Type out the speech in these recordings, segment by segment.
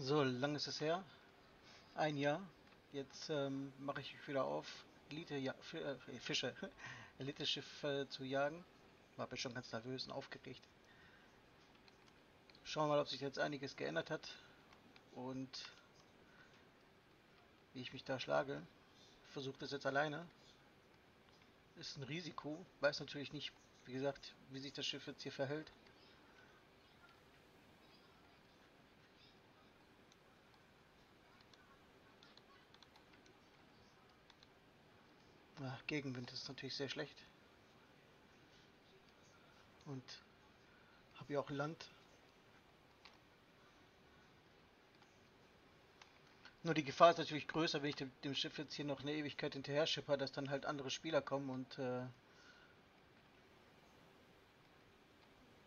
So, lang ist es her. Ein Jahr. Jetzt ähm, mache ich mich wieder auf, Elite ja äh, Fische, Elite-Schiff äh, zu jagen. War ich schon ganz nervös und aufgeregt. Schauen wir mal, ob sich jetzt einiges geändert hat und wie ich mich da schlage. Versuche das jetzt alleine. Ist ein Risiko. Weiß natürlich nicht, wie gesagt, wie sich das Schiff jetzt hier verhält. Ja, Gegenwind ist natürlich sehr schlecht. Und habe ja auch Land. Nur die Gefahr ist natürlich größer, wenn ich dem, dem Schiff jetzt hier noch eine Ewigkeit hinterher schipper, dass dann halt andere Spieler kommen und äh,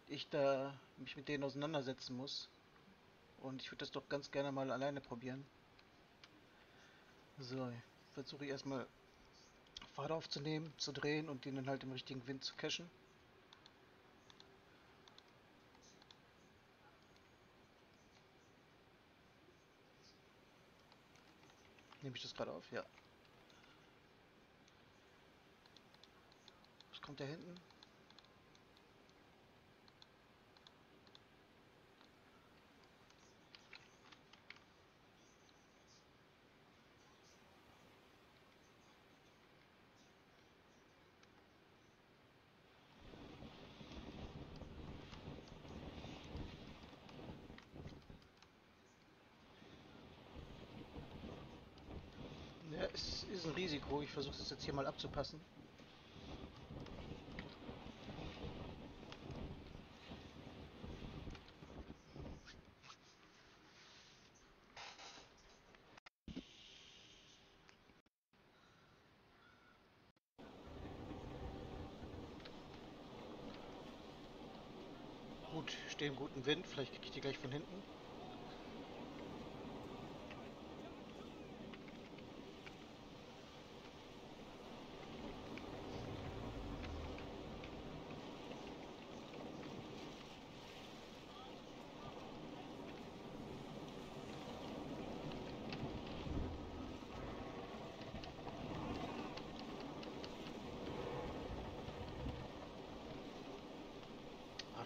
ich da mich mit denen auseinandersetzen muss. Und ich würde das doch ganz gerne mal alleine probieren. So, versuche ich erstmal Fahrt aufzunehmen, zu drehen und den dann halt im richtigen Wind zu cashen. Nehme ich das gerade auf? Ja. Was kommt da hinten? Ja, es ist ein Risiko. Ich versuche es jetzt hier mal abzupassen. Gut, stehe im guten Wind. Vielleicht kriege ich die gleich von hinten.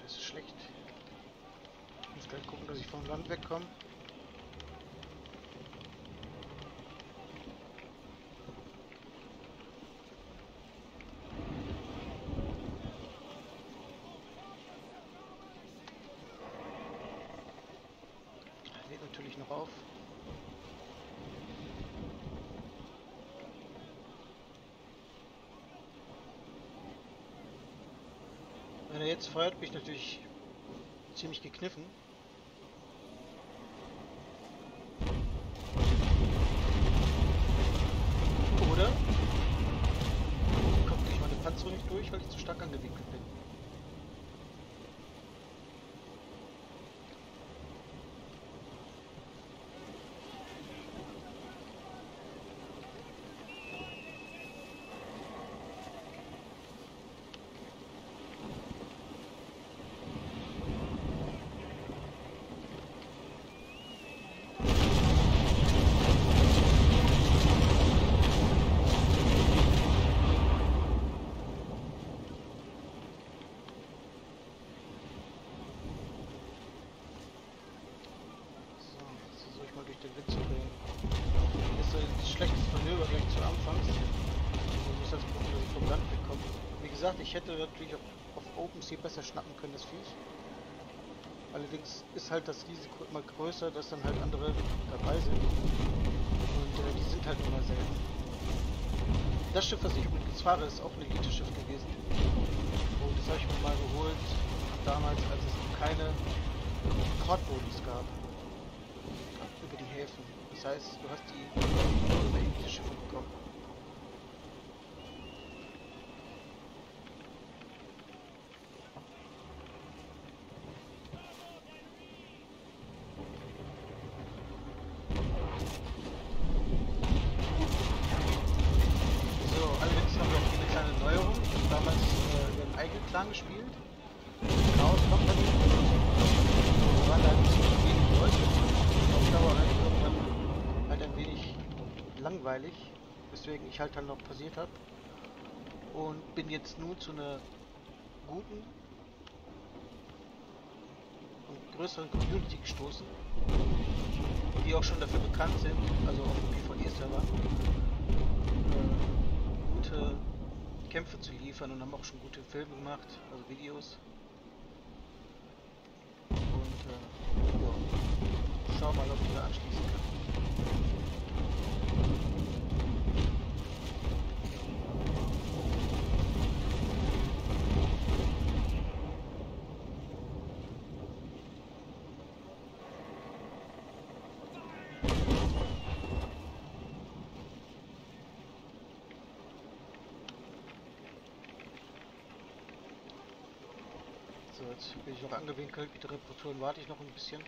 das ist schlecht. Ich muss gleich gucken, dass ich vom Land wegkomme. Natürlich noch auf. Wenn er jetzt feuert, bin ich natürlich ziemlich gekniffen. Oder kommt durch meine Panzerung nicht durch, weil ich zu stark angewinkelt bin. Den drehen. Das ist so ein schlechtes Manöver gleich zu Anfangs. Ich muss dass ich vom Land wegkomme. Wie gesagt, ich hätte natürlich auf, auf OpenSea besser schnappen können, das Viech. Allerdings ist halt das Risiko immer größer, dass dann halt andere dabei sind. Und äh, die sind halt immer selten. Das Schiff, was ich übrigens fahre, ist auch ein Elite-Schiff gewesen. Und das habe ich mir mal geholt, damals, als es noch keine Kordbodis gab über die Häfen. Das heißt, du hast die über Schiffe bekommen. So, allerdings haben wir auch hier eine kleine Neuerung. Ich habe damals äh, ihren eigenen Clan gespielt. Chaos Company. Wir waren da ziemlich wenig Leute. Ich glaube, langweilig, weswegen ich halt dann noch pausiert habe. Und bin jetzt nun zu einer guten und größeren Community gestoßen, die auch schon dafür bekannt sind, also auf dem PvE-Server, äh, gute Kämpfe zu liefern und haben auch schon gute Filme gemacht, also Videos. Und äh, ja, schau mal, ob ich da anschließen kann. So, jetzt bin ich noch angewinkelt. Mit der Reparaturen warte ich noch ein bisschen.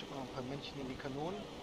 Wir noch ein paar Männchen in die Kanonen.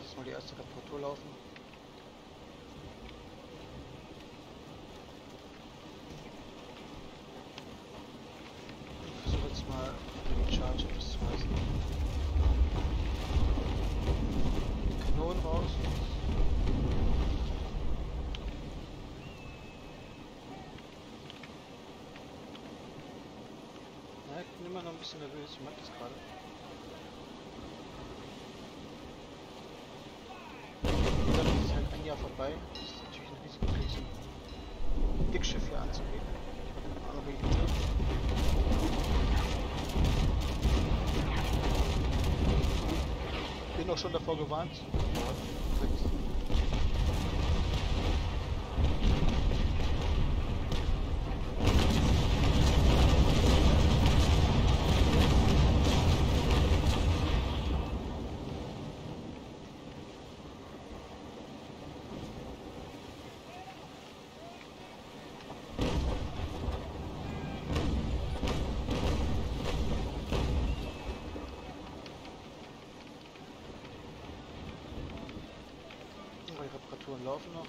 Lasse jetzt mal die erste Reparatur laufen. Ich versuche jetzt mal die Charge etwas zu messen. Kanonen raus. Ja, ich bin immer noch ein bisschen nervös, ich mag das gerade. Wie gesagt, es ist halt ein Jahr vorbei. Das ist natürlich ein Risiko, gleich so ein Dickschiff hier anzugehen. Aber wie gesagt, auch schon davor gewarnt Reparaturen laufen noch.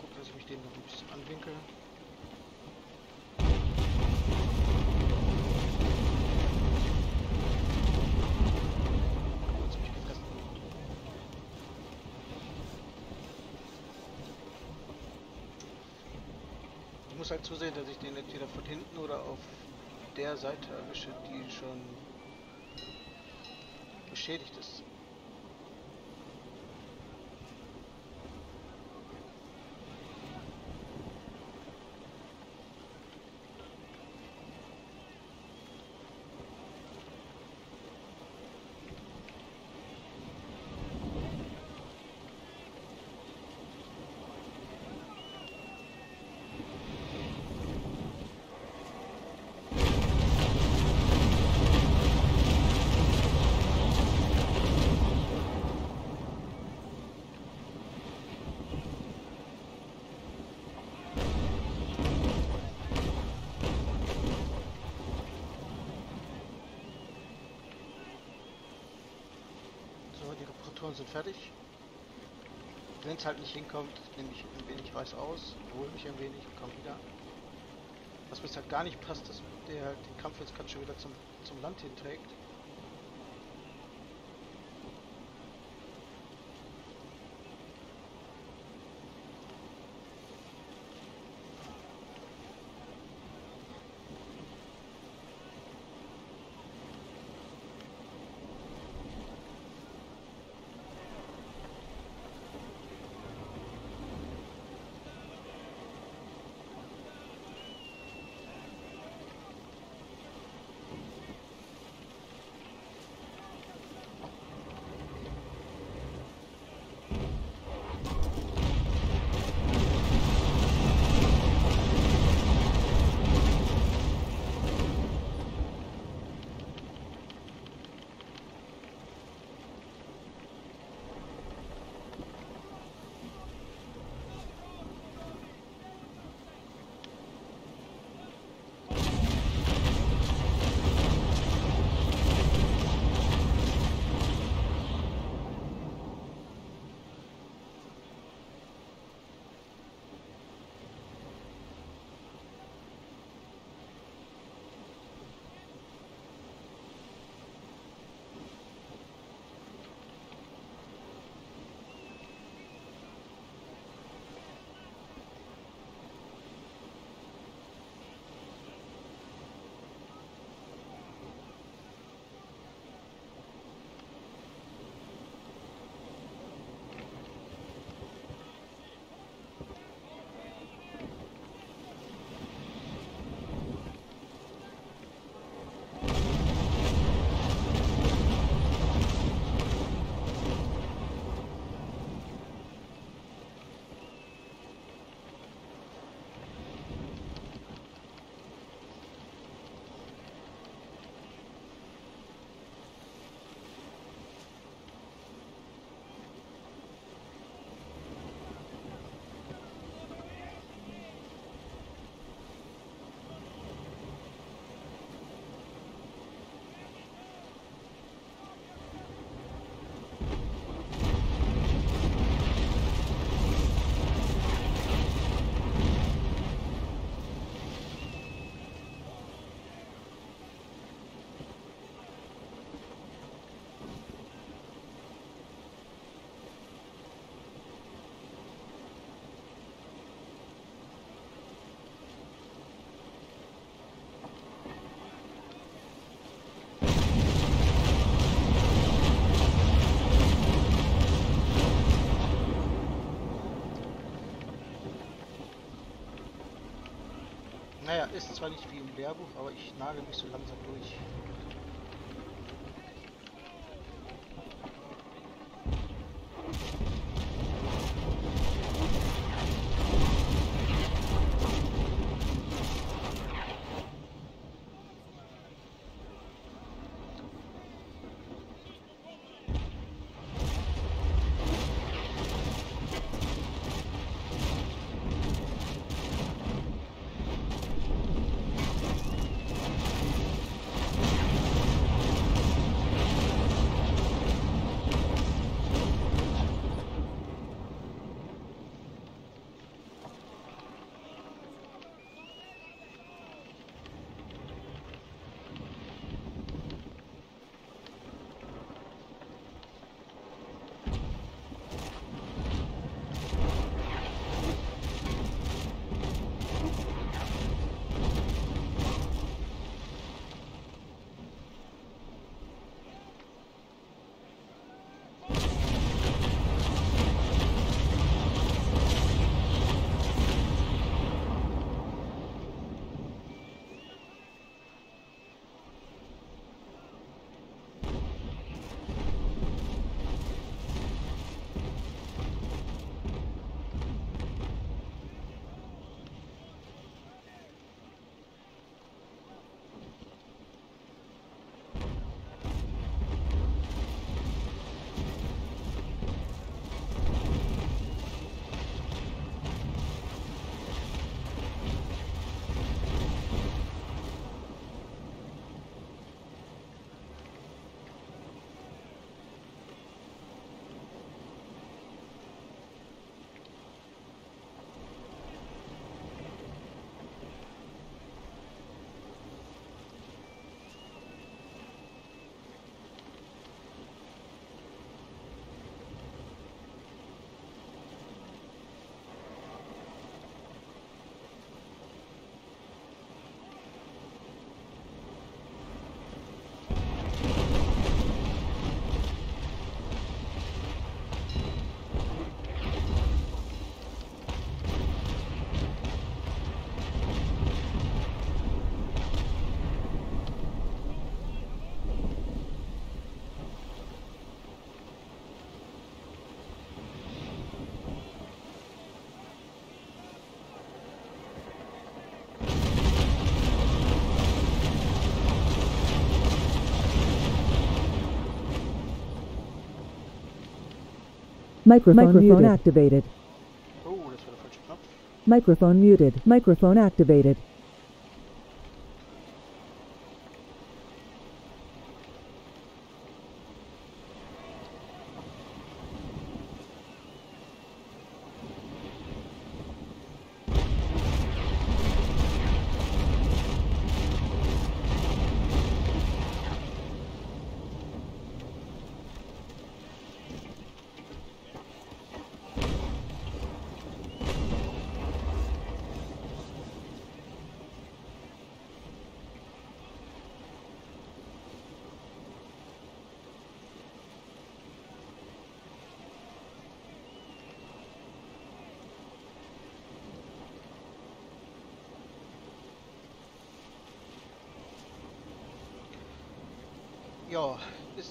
Guck, dass ich mich denen noch ein bisschen anwinkel. Kurz mich gefressen. Ich muss halt zusehen, dass ich den entweder von hinten oder auf der Seite erwische, die schon beschädigt ist. Und sind fertig. Wenn es halt nicht hinkommt, nehme ich ein wenig Reis aus, hole mich ein wenig und komme wieder. Was mir halt gar nicht passt, dass der halt den Kampf jetzt gerade schon wieder zum, zum Land hinträgt. Ist zwar nicht wie im Lehrbuch, aber ich nagel mich so langsam durch. Microphone, Microphone muted. activated. Oh, das war der falsche Knopf. Microphone muted. Microphone activated.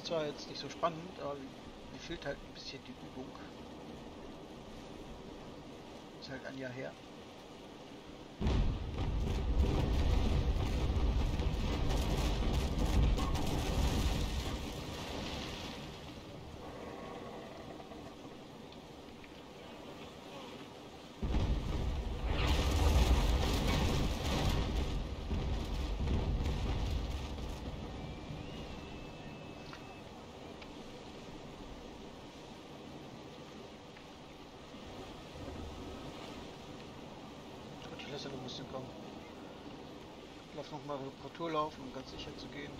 Zwar jetzt nicht so spannend, aber mir fehlt halt ein bisschen die Übung. Ist halt ein Jahr her. Noch ein bisschen kommen. Lass noch mal Reparatur laufen, um ganz sicher zu gehen.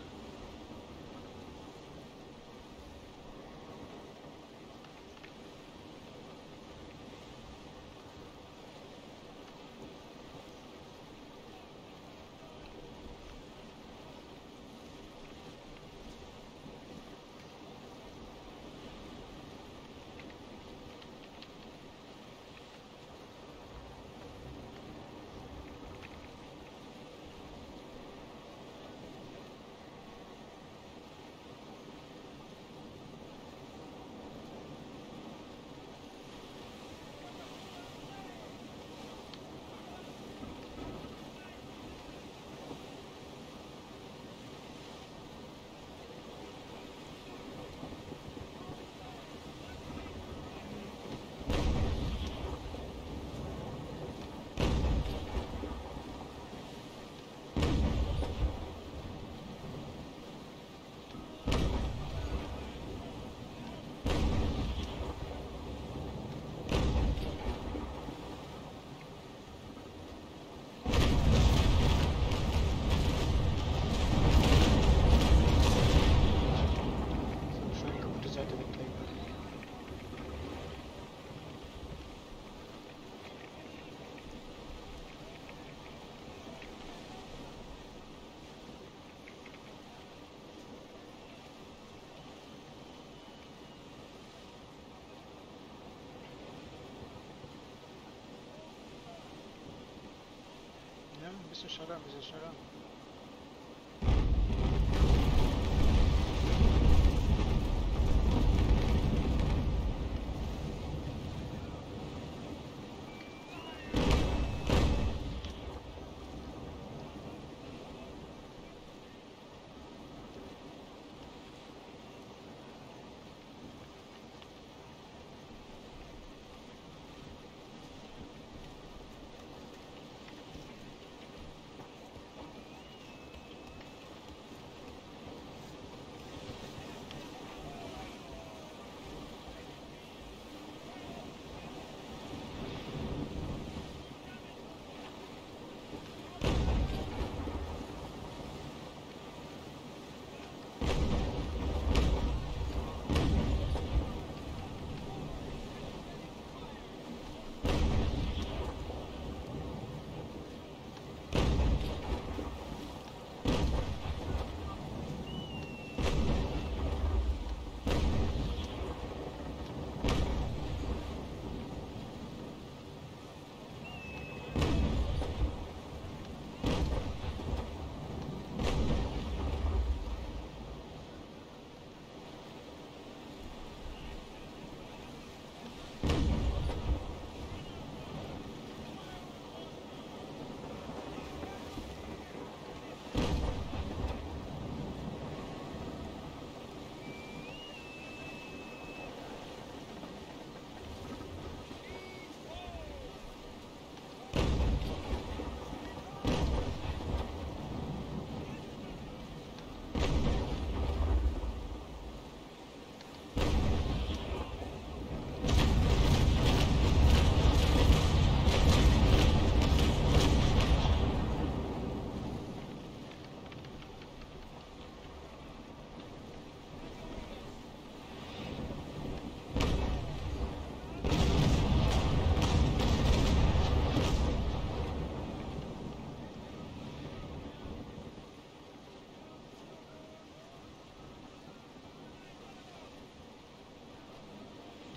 Ja, ein bisschen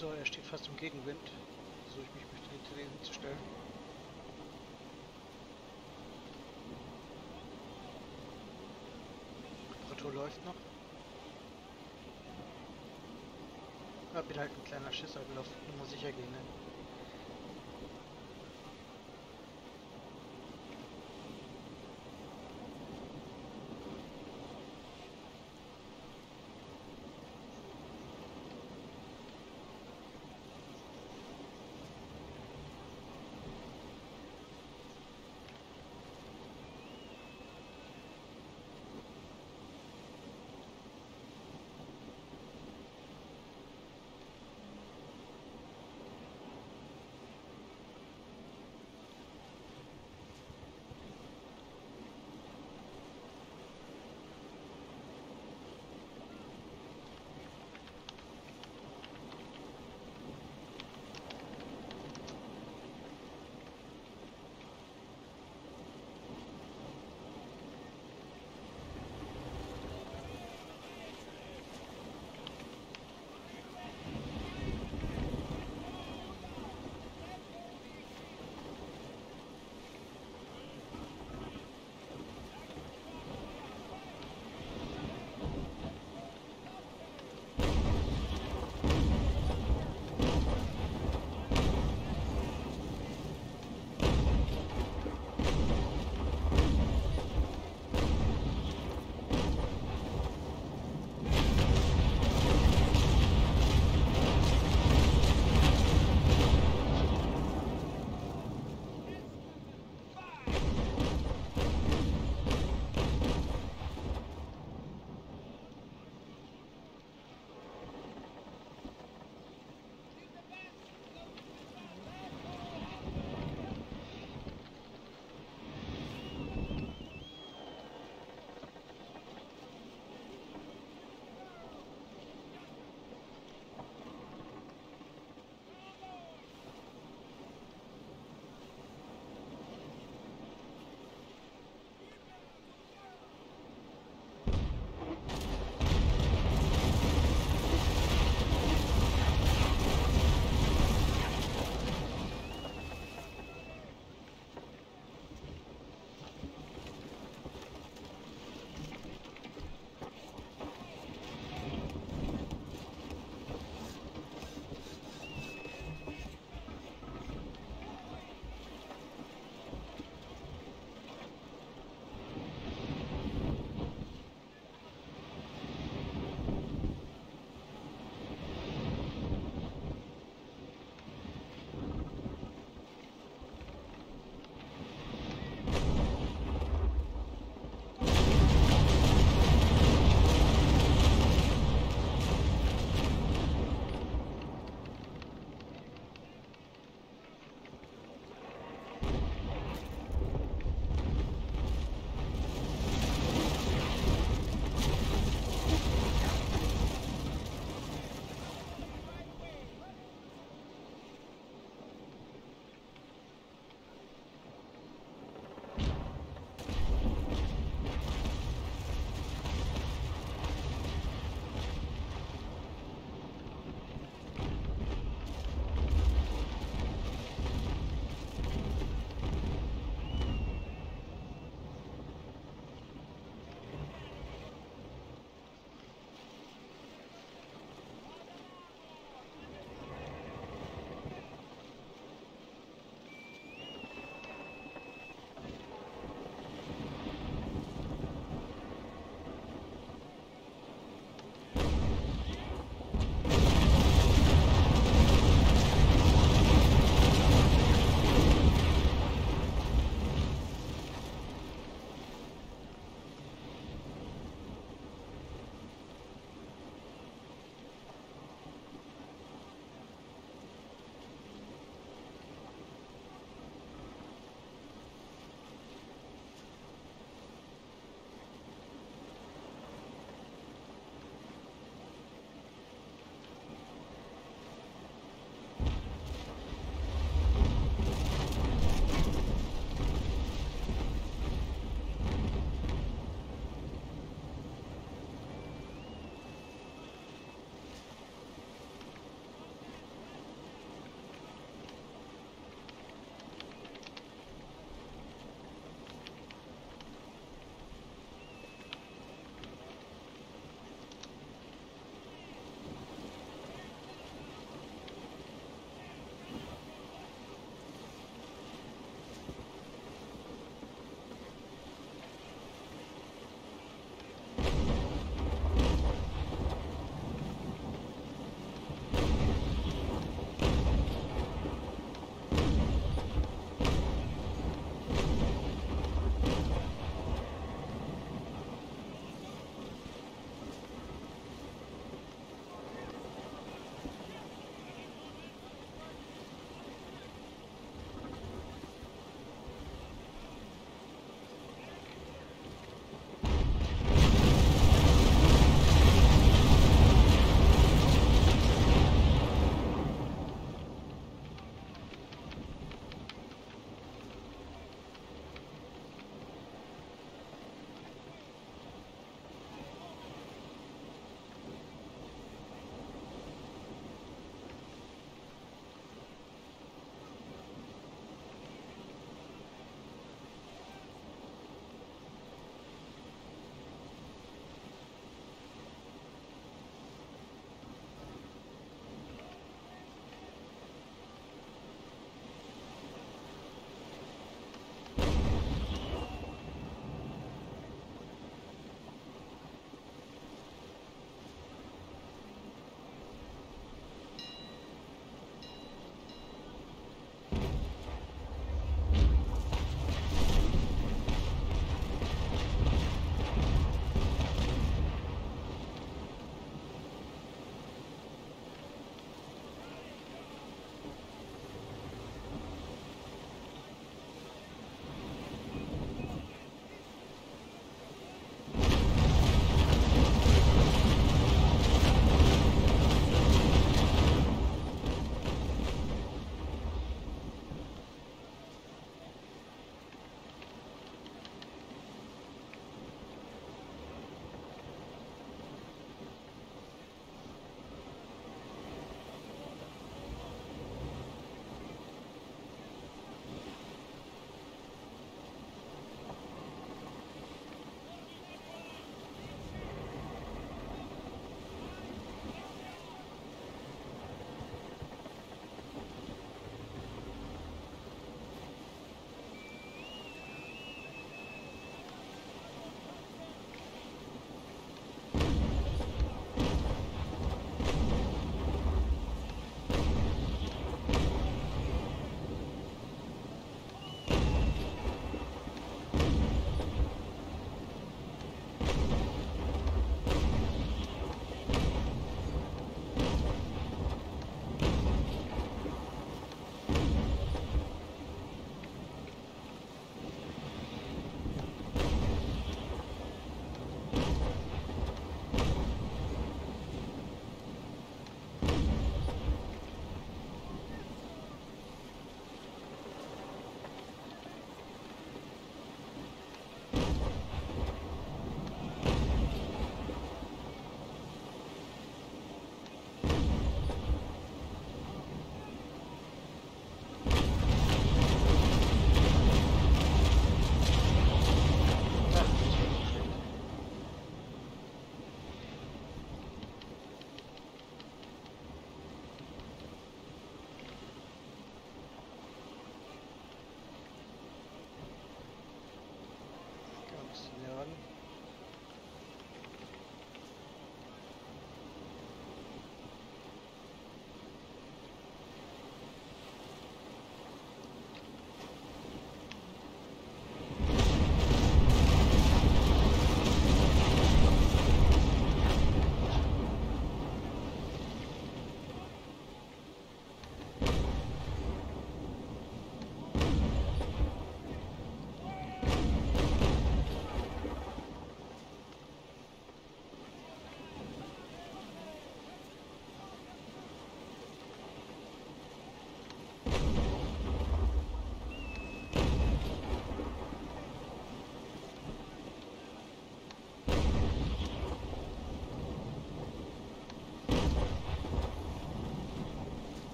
So, er steht fast im Gegenwind. Versuche ich mich hinter den zu stellen. Reparatur läuft noch. Ja, bin halt ein kleiner Schisser, will auf Nummer sicher gehen. Ne?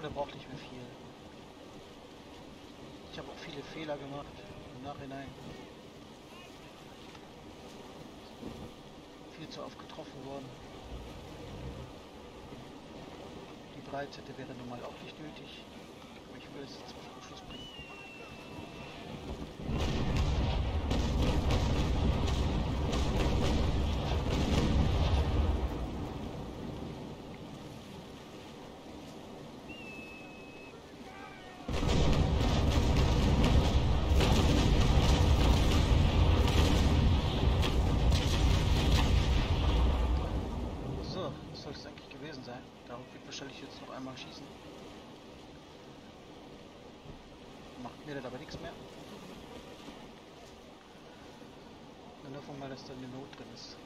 Komm, der braucht nicht mehr viel. Ich habe auch viele Fehler gemacht im Nachhinein. Viel zu oft getroffen worden. Die Breite der wäre normal auch nicht nötig. Aber ich will es jetzt zum Schluss bringen. Einmal schießen. Macht mir das aber nichts mehr. Dann hoffen wir mal, dass da eine Not drin ist.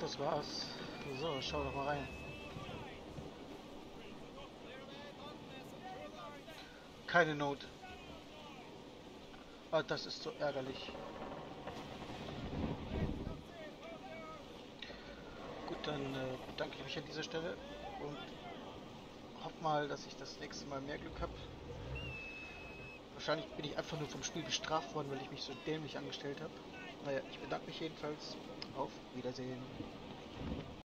Das war's. So, schau doch mal rein. Keine Not. Ah, das ist so ärgerlich. Gut, dann äh, bedanke ich mich an dieser Stelle und hoffe mal, dass ich das nächste Mal mehr Glück habe. Wahrscheinlich bin ich einfach nur vom Spiel bestraft worden, weil ich mich so dämlich angestellt habe. Naja, ich bedanke mich jedenfalls. Auf Wiedersehen.